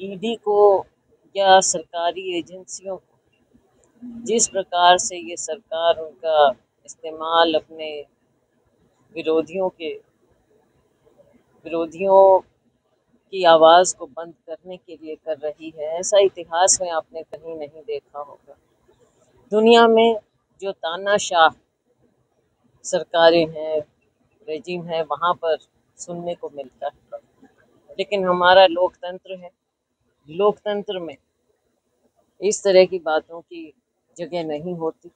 ED को या सरकारी एजेंसियों को। जिस प्रकार से ये सरकार उनका इस्तेमाल अपने विरोधियों के, विरोधियों की आवाज़ को बंद करने के लिए कर रही है, ऐसा इतिहास में आपने कहीं नहीं देखा होगा। दुनिया में जो तानाशाह सरकारें हैं रेजिम है, वहाँ पर सुनने को मिलता है। लेकिन हमारा लोकतंत्र है। लोकतंत्र में इस तरह की बातों की जगह नहीं होती।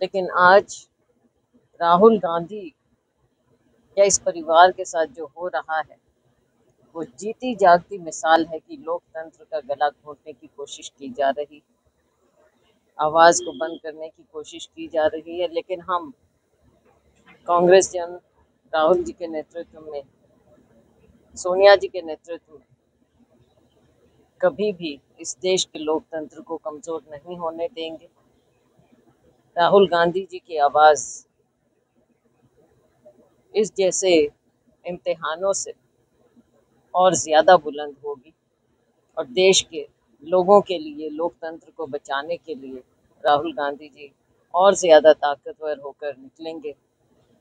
लेकिन आज राहुल गांधी या इस परिवार के साथ जो हो रहा है, वो जीती जागती मिसाल है कि लोकतंत्र का गला घोटने की कोशिश की जा रही आवाज़ को बंद करने की कोशिश की जा रही है, लेकिन हम कांग्रेस जन राहुल जी के नेतृत्व में, सोनिया जी के नेतृत्व में कभी भी इस देश के लोकतंत्र को कमज़ोर नहीं होने देंगे। राहुल गांधी जी की आवाज़ इस जैसे इम्तिहानों से और ज़्यादा बुलंद होगी और देश के लोगों के लिए, लोकतंत्र को बचाने के लिए राहुल गांधी जी और ज़्यादा ताकतवर होकर निकलेंगे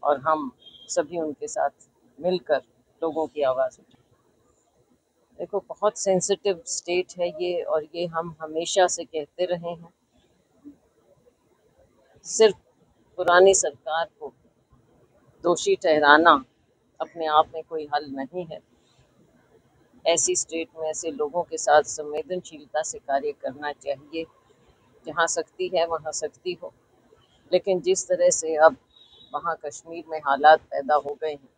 और हम सभी उनके साथ मिलकर लोगों की आवाज़ उठाएँ देखो बहुत सेंसिटिव स्टेट है ये और ये हम हमेशा से कहते रहे हैं। सिर्फ़ पुरानी सरकार को दोषी ठहराना अपने आप में कोई हल नहीं है। ऐसी स्टेट में, ऐसे लोगों के साथ संवेदनशीलता से कार्य करना चाहिए। जहाँ शक्ति है, वहाँ शक्ति हो। लेकिन जिस तरह से अब वहाँ कश्मीर में हालात पैदा हो गए हैं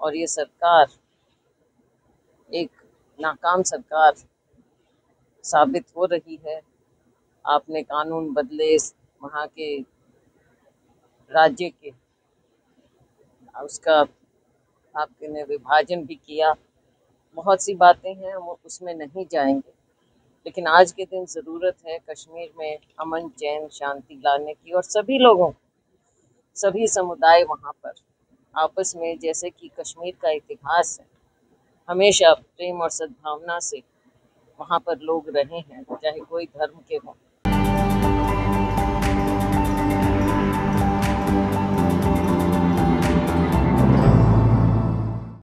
और ये सरकार एक नाकाम सरकार साबित हो रही है। आपने कानून बदले वहाँ के राज्य के। उसका आपने विभाजन भी किया। बहुत सी बातें हैं हम उसमें नहीं जाएँगे। लेकिन आज के दिन ज़रूरत है कश्मीर में अमन चैन शांति लाने की और सभी लोगों सभी समुदाय वहाँ पर आपस में, जैसे कि कश्मीर का इतिहास है। हमेशा प्रेम और सद्भावना से वहाँ पर लोग रहे हैं, चाहे कोई धर्म के हों।